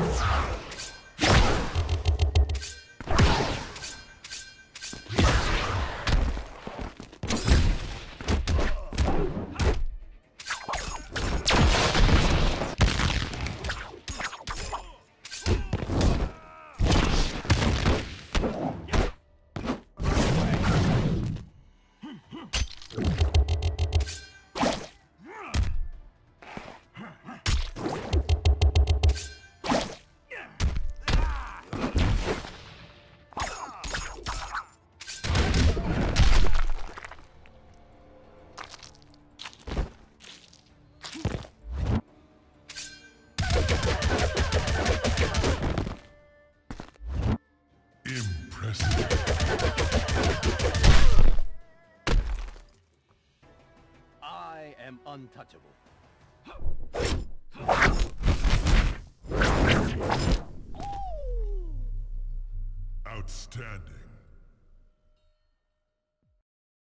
Fight! Impressive. I am untouchable. Outstanding.